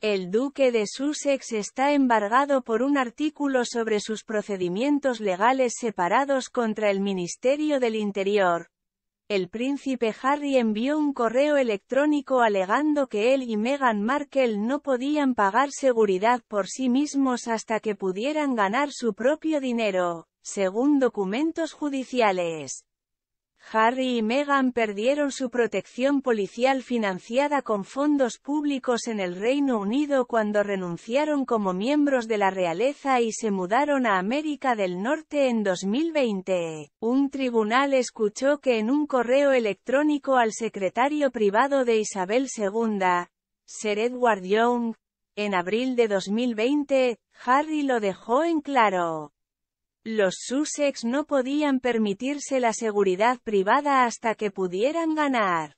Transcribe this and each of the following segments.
El duque de Sussex está embargado por un artículo sobre sus procedimientos legales separados contra el Ministerio del Interior. El príncipe Harry envió un correo electrónico alegando que él y Meghan Markle no podían pagar seguridad por sí mismos hasta que pudieran ganar su propio dinero, según documentos judiciales. Harry y Meghan perdieron su protección policial financiada con fondos públicos en el Reino Unido cuando renunciaron como miembros de la realeza y se mudaron a América del Norte en 2020. Un tribunal escuchó que en un correo electrónico al secretario privado de Isabel II, Sir Edward Young, en abril de 2020, Harry lo dejó en claro. Los Sussex no podían permitirse la seguridad privada hasta que pudieran ganar.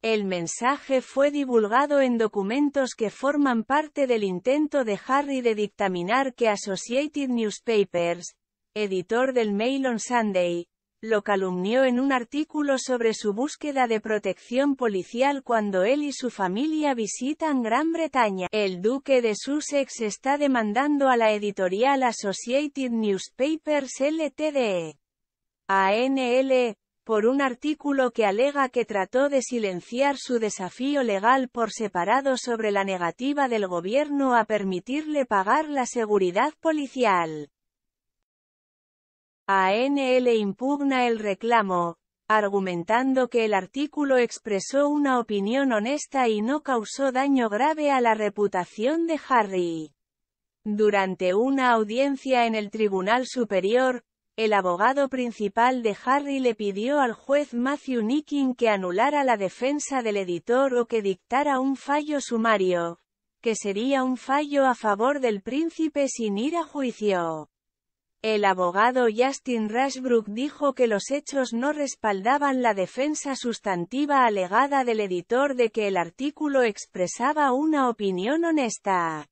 El mensaje fue divulgado en documentos que forman parte del intento de Harry de dictaminar que Associated Newspapers, editor del Mail on Sunday, lo calumnió en un artículo sobre su búsqueda de protección policial cuando él y su familia visitan Gran Bretaña. El duque de Sussex está demandando a la editorial Associated Newspapers Ltd. ANL, por un artículo que alega que trató de silenciar su desafío legal por separado sobre la negativa del gobierno a permitirle pagar la seguridad policial. ANL impugna el reclamo, argumentando que el artículo expresó una opinión honesta y no causó daño grave a la reputación de Harry. Durante una audiencia en el Tribunal Superior, el abogado principal de Harry le pidió al juez Matthew Nicking que anulara la defensa del editor o que dictara un fallo sumario, que sería un fallo a favor del príncipe sin ir a juicio. El abogado Justin Rushbrook dijo que los hechos no respaldaban la defensa sustantiva alegada del editor de que el artículo expresaba una opinión honesta.